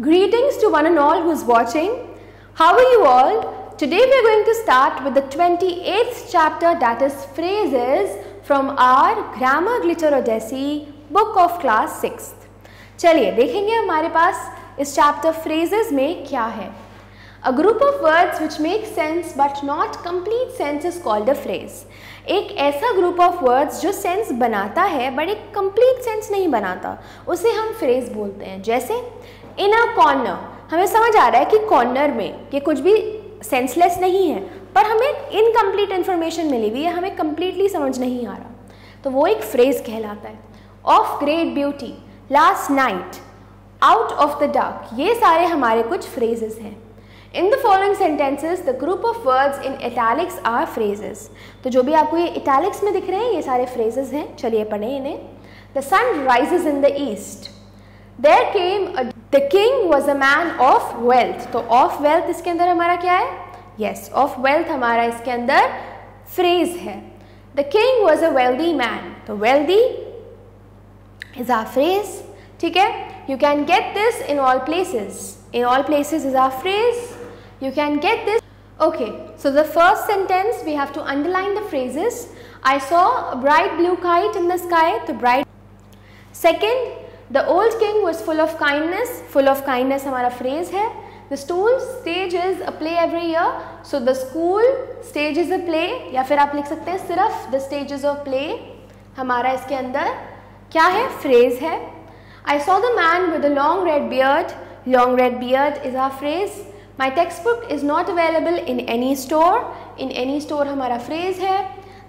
Greetings to one and all who's watching. How are you all? Today we are going to start with the 28th chapter that is phrases from our Grammar Glitter Odyssey book of class 6th. चलिए देखेंगे हमारे पास इस chapter phrases में क्या है A group of words which make sense but not complete sense is called a phrase. एक ऐसा group of words जो सेंस बनाता है बट एक कंप्लीट सेंस नहीं बनाता, उसे हम फ्रेज बोलते हैं। जैसे इन अ कॉर्नर हमें समझ आ रहा है कि कॉर्नर में ये कुछ भी सेंसलेस नहीं है, पर हमें इनकम्प्लीट इन्फॉर्मेशन मिली हुई है, हमें कंप्लीटली समझ नहीं आ रहा। तो वो एक फ्रेज कहलाता है। Of great beauty last night out of the dark ये सारे हमारे कुछ फ्रेजेस हैं। In the following sentences the group of words in italics are phrases तो जो भी आपको ये इटैलिक्स में दिख रहे हैं, ये सारे फ्रेजेस हैं। चलिए पढ़ें इन्हें। The sun rises in the east there came the king was a man of wealth तो ऑफ़ वेल्थ इसके अंदर हमारा क्या है? येस ऑफ़ वेल्थ हमारा इसके अंदर फ्रेज है। The king was a wealthy man तो वेल्दी इज़ आर फ्रेज ठीक है? You can get this in all places in all places is our phrase You can get this. Okay, so the first sentence we have to underline the phrases. I saw a bright blue kite in the sky, the bright. Second, the old king was full of kindness. Full of kindness हमारा phrase है. The school stages a play every year. So the school stages a play या फिर आप लिख सकते हैं सिर्फ the stages of play हमारा इसके अंदर क्या है phrase है. I saw the man with a long red beard. Long red beard is our phrase. My text book is not available in any store in any store हमारा phrase है.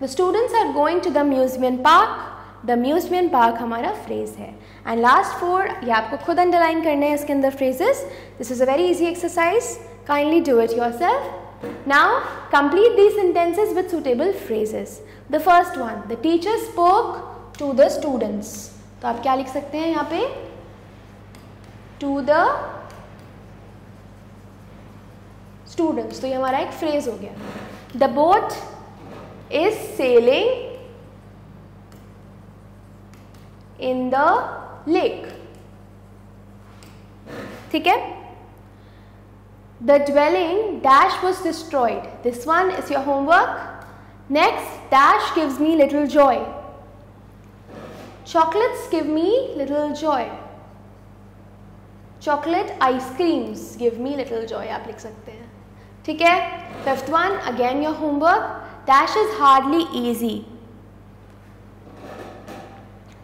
The students are going to the museum park the museum park हमारा phrase है. And last four ये आपको खुद underline करने हैं इसके अंदर phrases this is a very easy exercise kindly do it yourself now complete the sentences with suitable phrases the first one the teacher spoke to the students तो आप क्या लिख सकते हैं यहाँ पे? टू द स्टूडेंट्स तो ये हमारा एक फ्रेज हो गया। The boat is sailing in the lake ठीक है? The dwelling dash was destroyed this one is your homework next dash gives me little joy chocolates give me little joy chocolate ice creams give me little joy आप लिख सकते हैं। ठीक है? Fifth one again your homework dash is hardly easy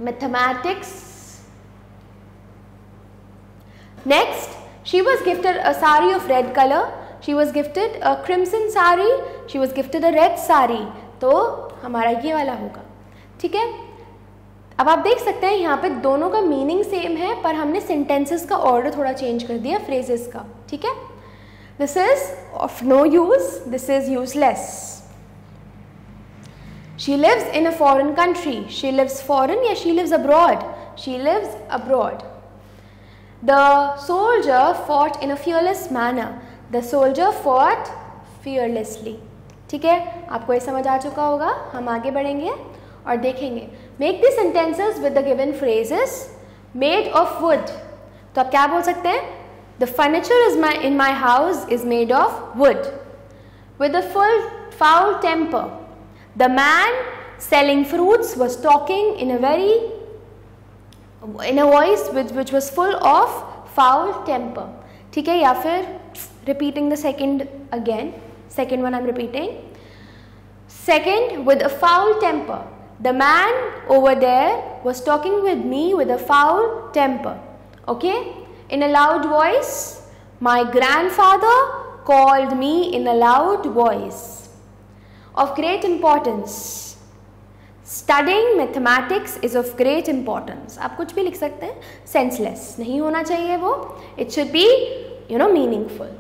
mathematics next she was gifted a sari of red colour she was gifted a crimson sari she was gifted a red sari तो हमारा ये वाला होगा। ठीक है? अब आप देख सकते हैं यहाँ पे दोनों का मीनिंग सेम है, पर हमने सेंटेंसेस का ऑर्डर थोड़ा चेंज कर दिया फ्रेजेस का। ठीक है? This is of no use, this is useless. She lives in a foreign country. She lives foreign, yeah, she lives abroad. She lives abroad. The soldier fought in a fearless manner. The soldier fought fearlessly. ठीक है आपको ये समझ आ चुका होगा हम आगे बढ़ेंगे और देखेंगे make the sentences with the given phrases made of wood तो आप क्या बोल सकते हैं The furniture is my, in my house is made of wood. With a full foul temper, the man selling fruits was talking in a very in a voice which, which was full of foul temper. ठीक है या फिर repeating the second again. Second one I'm repeating. Second, with a foul temper. The man over there was talking with me with a foul temper. Okay? in a loud voice. My grandfather called me in a loud voice. Of great importance. Studying mathematics is of great importance. आप कुछ भी लिख सकते हैं senseless नहीं होना चाहिए वो it should be you know meaningful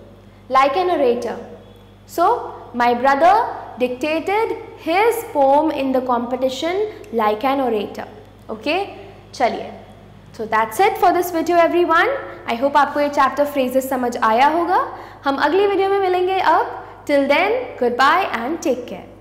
like an orator so my brother dictated his poem in the competition like an orator okay चलिए so that's it for this video everyone I hope आपको ये chapter phrases समझ आया होगा। हम अगली video में मिलेंगे अब। Till then goodbye and take care